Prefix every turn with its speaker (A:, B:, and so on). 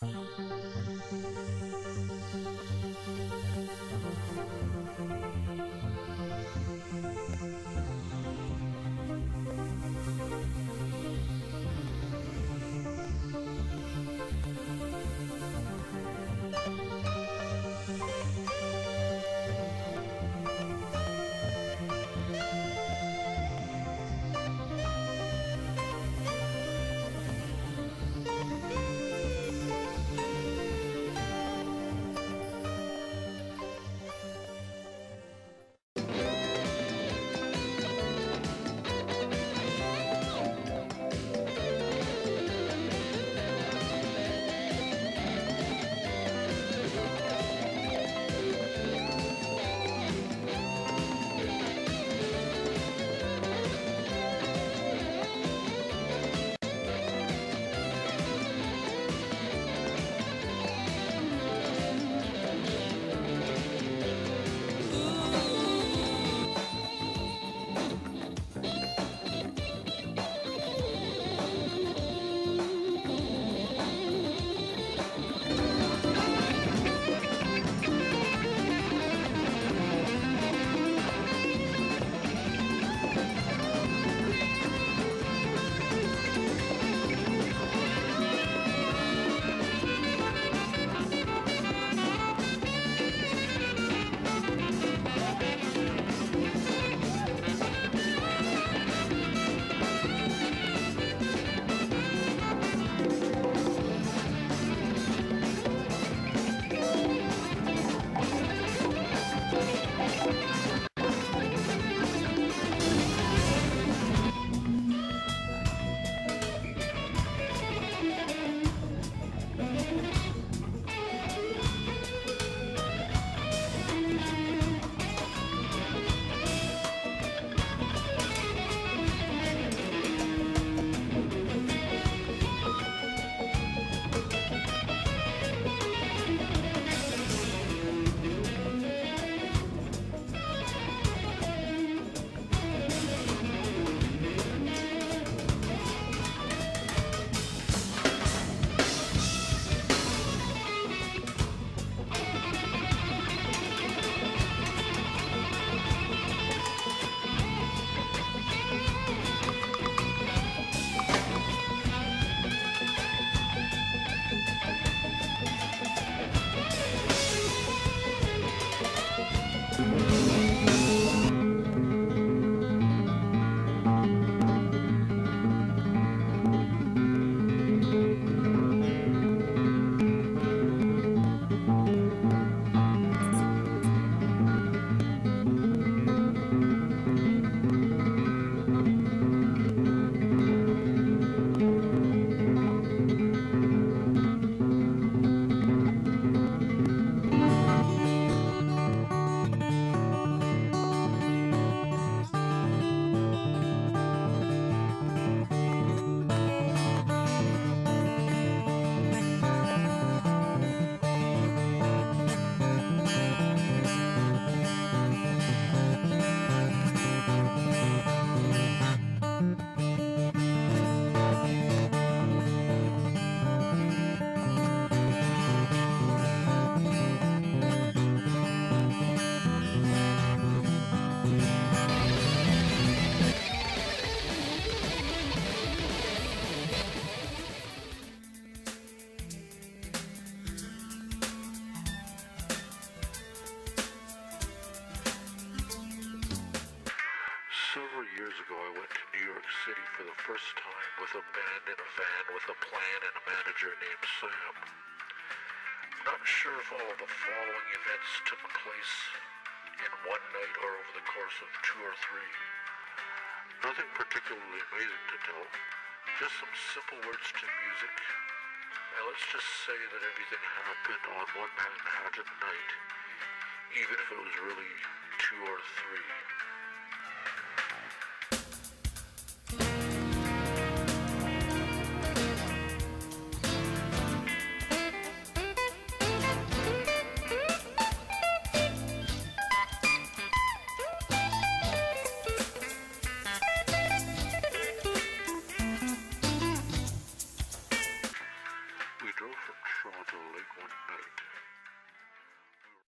A: Several City for the first time with a band in a van with a plan and a manager named Sam. Not sure if all of the following events took place in one night or over the course of two or three. Nothing particularly amazing to tell, just some simple words to music. And let's just say that everything happened on one Manhattan night, even if it was really two or three.